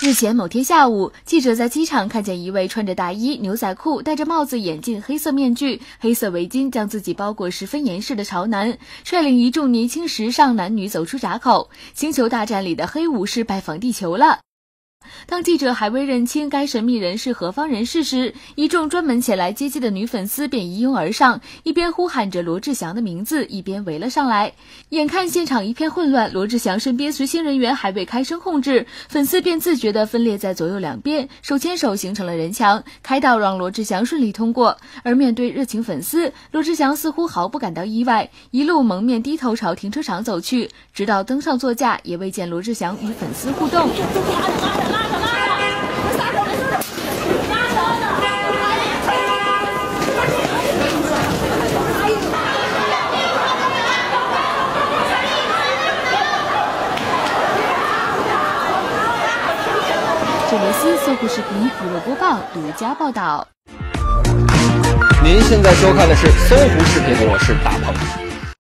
日前某天下午，记者在机场看见一位穿着大衣、牛仔裤、戴着帽子、眼镜、黑色面具、黑色围巾，将自己包裹十分严实的潮男，率领一众年轻时尚男女走出闸口。星球大战里的黑武士拜访地球了。当记者还未认清该神秘人是何方人士时，一众专门前来接机的女粉丝便一拥而上，一边呼喊着罗志祥的名字，一边围了上来。眼看现场一片混乱，罗志祥身边随行人员还未开声控制，粉丝便自觉地分裂在左右两边，手牵手形成了人墙，开道让罗志祥顺利通过。而面对热情粉丝，罗志祥似乎毫不感到意外，一路蒙面低头朝停车场走去，直到登上座驾，也未见罗志祥与粉丝互动。这里是搜狐视频娱乐播报独家报道。您现在收看的是搜狐视频，我是大鹏。